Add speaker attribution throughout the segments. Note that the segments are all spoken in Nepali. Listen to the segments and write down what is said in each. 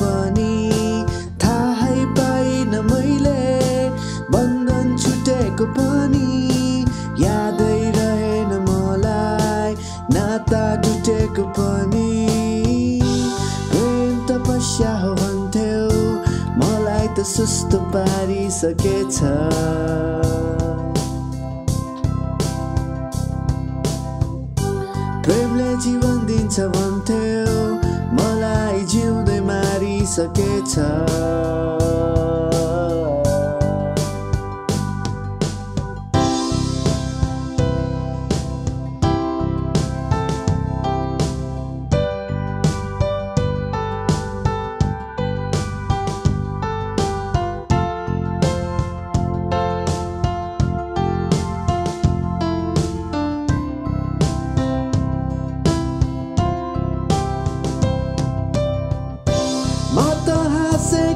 Speaker 1: पनि थाहै पाइन मैले। बन्धन छुटेको पनि यादै रहेन मलाई। नाता टुटेको पनि। प्रेम तपस्या हो मलाई त सुस्त पारिसकेछ। प्रेमले जीवन दिन्छ मारिसकेछ म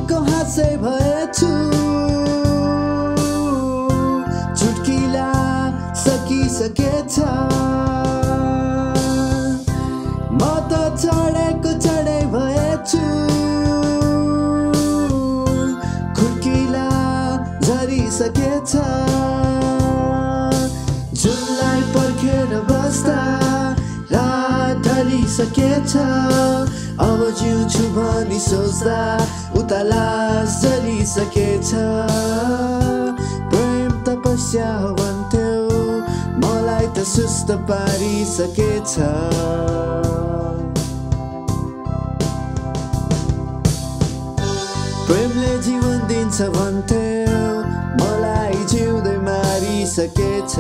Speaker 1: हाँसेको हाँसे भएछु। चुटकिला सकिसकेछ। म त चढेको चढे भएछु। खुर्किला झरिसकेछ। जुनलाई पर्खेर बस्दा रात ढलिसकेछ। अब जिउँछु भनी सोच्दा उता चलिसकेछ। प्रेम तपस्या हो भन्थ्यौ मलाई त सुस्त पारिसकेछ। प्रेमले जीवन दिन्छ भन्थ्यौ मलाई जिउँदै मारिसकेछ।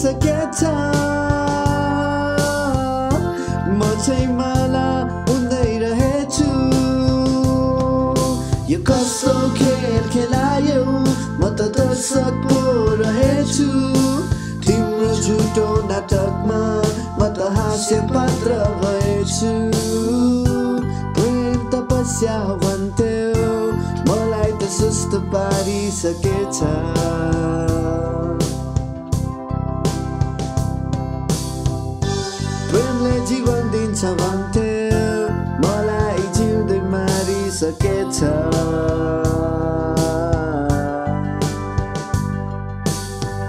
Speaker 1: ओइलाइसकेछ म चाहिँ माला बुन्दै रहेछु यो कस्तो खेल खेलायो म त दर्शक पो रहेछु तिम्रो झुटो नाटकमा म त हास्य पात्र भएछु प्रेम तपस्या भन्थ्यौ मलाई त सुस्त पारिसकेछ जीवन दिन्छ भन्थ्यौ मलाई जिउँदै मारिसकेछ।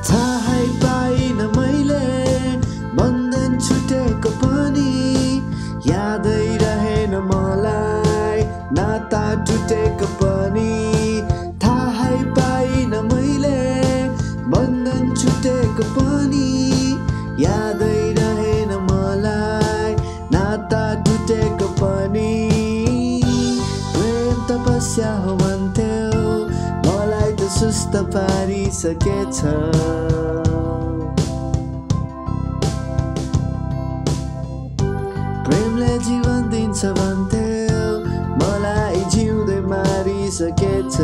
Speaker 1: थाहै पाइन मैले बन्धन छुटेको पनि। यादै रहेन मलाई नाता टुटेको पनि। थाहै पाइन मैले बन्धन छुटेको पनि। यादै तपस्या हो भन्थ्यौ। मलाई त सुस्त पारिसकेछ। प्रेमले जीवन दिन्छ भन्थ्यौ। मलाई जिउँदै मारिसकेछ।